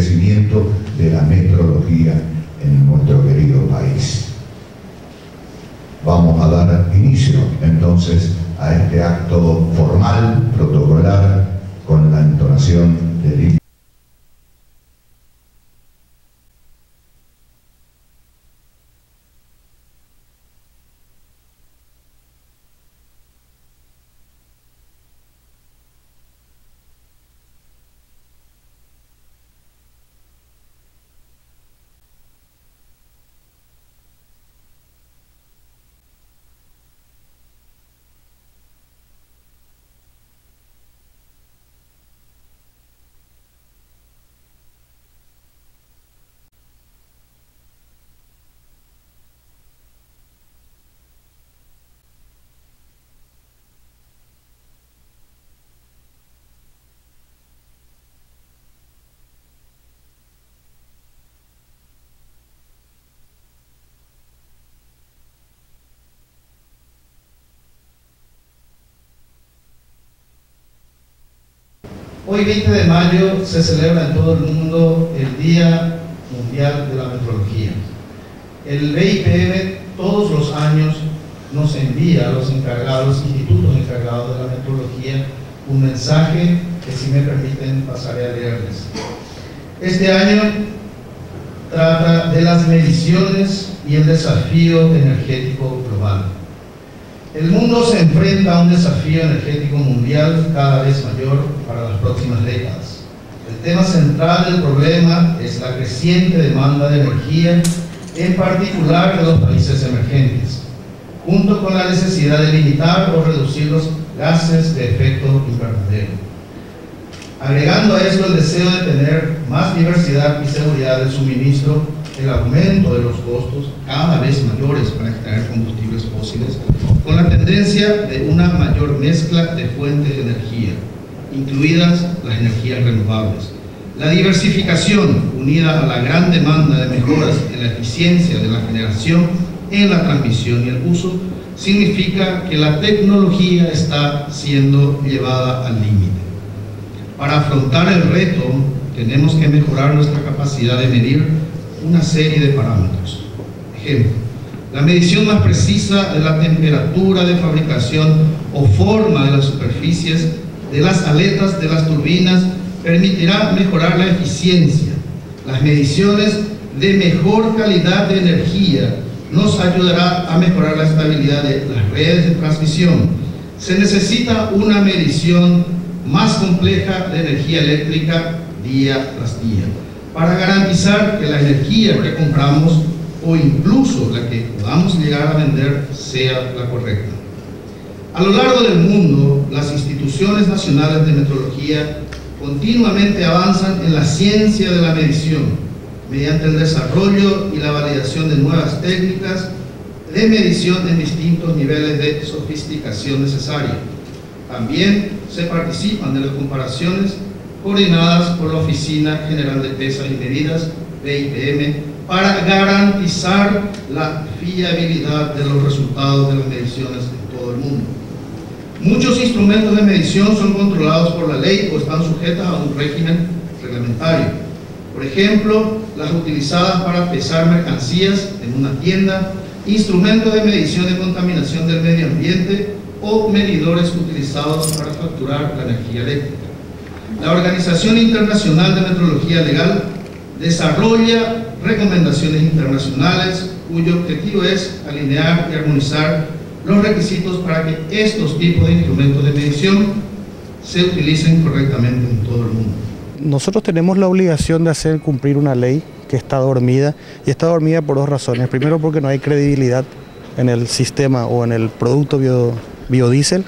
crecimiento de la metrología en nuestro querido país. Vamos a dar inicio entonces a este acto formal, protocolar, con la entonación del Hoy 20 de mayo se celebra en todo el mundo el Día Mundial de la Metrología. El BIPM todos los años nos envía a los encargados, institutos encargados de la metrología, un mensaje que si me permiten pasaré a leerles. Este año trata de las mediciones y el desafío energético global. El mundo se enfrenta a un desafío energético mundial cada vez mayor para las próximas décadas. El tema central del problema es la creciente demanda de energía, en particular de los países emergentes, junto con la necesidad de limitar o reducir los gases de efecto invernadero. Agregando a esto el deseo de tener más diversidad y seguridad de suministro, el aumento de los costos cada vez mayores para extraer combustibles fósiles, con la tendencia de una mayor mezcla de fuentes de energía, incluidas las energías renovables. La diversificación, unida a la gran demanda de mejoras en la eficiencia de la generación, en la transmisión y el uso, significa que la tecnología está siendo llevada al límite. Para afrontar el reto, tenemos que mejorar nuestra capacidad de medir una serie de parámetros. Ejemplo, la medición más precisa de la temperatura de fabricación o forma de las superficies de las aletas de las turbinas permitirá mejorar la eficiencia. Las mediciones de mejor calidad de energía nos ayudará a mejorar la estabilidad de las redes de transmisión. Se necesita una medición más compleja de energía eléctrica día tras día para garantizar que la energía que compramos o incluso la que podamos llegar a vender sea la correcta. A lo largo del mundo, las instituciones nacionales de metrología continuamente avanzan en la ciencia de la medición mediante el desarrollo y la validación de nuevas técnicas de medición en distintos niveles de sofisticación necesaria. También se participan de las comparaciones coordinadas por la Oficina General de Pesas y Medidas, BIPM, para garantizar la fiabilidad de los resultados de las mediciones en todo el mundo. Muchos instrumentos de medición son controlados por la ley o están sujetos a un régimen reglamentario. Por ejemplo, las utilizadas para pesar mercancías en una tienda, instrumentos de medición de contaminación del medio ambiente o medidores utilizados para facturar la energía eléctrica. La Organización Internacional de Metrología Legal desarrolla recomendaciones internacionales cuyo objetivo es alinear y armonizar los requisitos para que estos tipos de instrumentos de medición se utilicen correctamente en todo el mundo. Nosotros tenemos la obligación de hacer cumplir una ley que está dormida y está dormida por dos razones. Primero porque no hay credibilidad en el sistema o en el producto biodiesel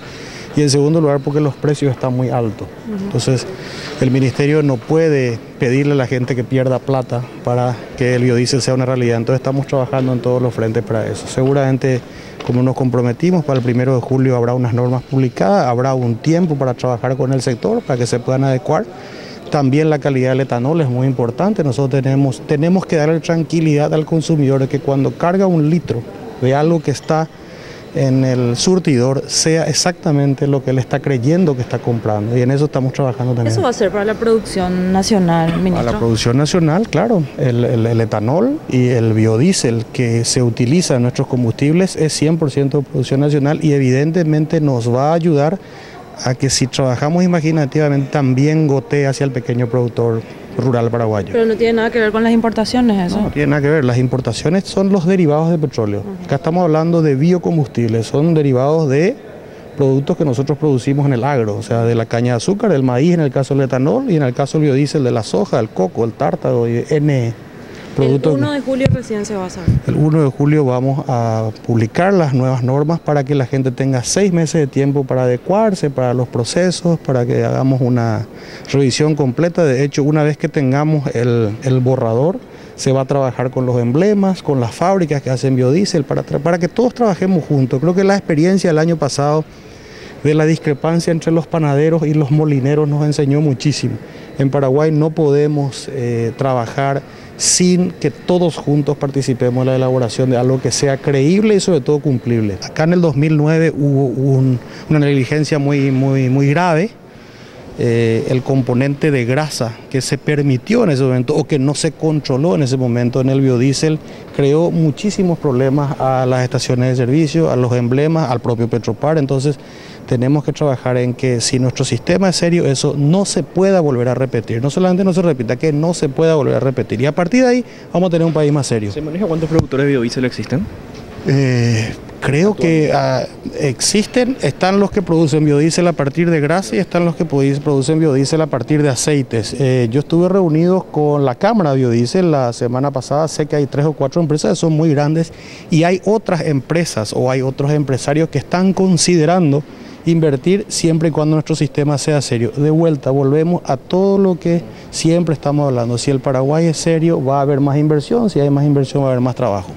y en segundo lugar porque los precios están muy altos. Entonces el ministerio no puede pedirle a la gente que pierda plata para que el biodiesel sea una realidad. Entonces estamos trabajando en todos los frentes para eso. Seguramente como nos comprometimos, para el primero de julio habrá unas normas publicadas, habrá un tiempo para trabajar con el sector para que se puedan adecuar. También la calidad del etanol es muy importante. Nosotros tenemos, tenemos que darle tranquilidad al consumidor de que cuando carga un litro de algo que está en el surtidor sea exactamente lo que él está creyendo que está comprando. Y en eso estamos trabajando también. ¿Eso va a ser para la producción nacional, ministro? Para la producción nacional, claro. El, el, el etanol y el biodiesel que se utiliza en nuestros combustibles es 100% de producción nacional y evidentemente nos va a ayudar a que si trabajamos imaginativamente también gotee hacia el pequeño productor rural paraguayo. Pero no tiene nada que ver con las importaciones eso. No, no tiene nada que ver. Las importaciones son los derivados de petróleo. Uh -huh. Acá estamos hablando de biocombustibles, son derivados de productos que nosotros producimos en el agro, o sea, de la caña de azúcar, del maíz, en el caso del etanol, y en el caso del biodiesel, de la soja, el coco, el tártaro y N El 1 de julio recién se va a hacer. El 1 de julio vamos a publicar las nuevas normas para que la gente tenga seis meses de tiempo para adecuarse, para los procesos, para que hagamos una revisión completa. De hecho, una vez que tengamos el, el borrador, se va a trabajar con los emblemas, con las fábricas que hacen biodiesel, para, para que todos trabajemos juntos. Creo que la experiencia del año pasado de la discrepancia entre los panaderos y los molineros nos enseñó muchísimo. En Paraguay no podemos eh, trabajar sin que todos juntos participemos en la elaboración de algo que sea creíble y sobre todo cumplible. Acá en el 2009 hubo un, una negligencia muy, muy, muy grave. Eh, el componente de grasa que se permitió en ese momento o que no se controló en ese momento en el biodiesel creó muchísimos problemas a las estaciones de servicio, a los emblemas, al propio Petropar. Entonces tenemos que trabajar en que si nuestro sistema es serio, eso no se pueda volver a repetir. No solamente no se repita, que no se pueda volver a repetir. Y a partir de ahí vamos a tener un país más serio. ¿Se maneja cuántos productores de biodiesel existen? Eh, creo que uh, existen, están los que producen biodiesel a partir de grasa y están los que producen biodiesel a partir de aceites. Eh, yo estuve reunido con la Cámara de Biodiesel la semana pasada, sé que hay tres o cuatro empresas, son muy grandes, y hay otras empresas o hay otros empresarios que están considerando invertir siempre y cuando nuestro sistema sea serio. De vuelta, volvemos a todo lo que siempre estamos hablando. Si el Paraguay es serio, va a haber más inversión, si hay más inversión, va a haber más trabajo.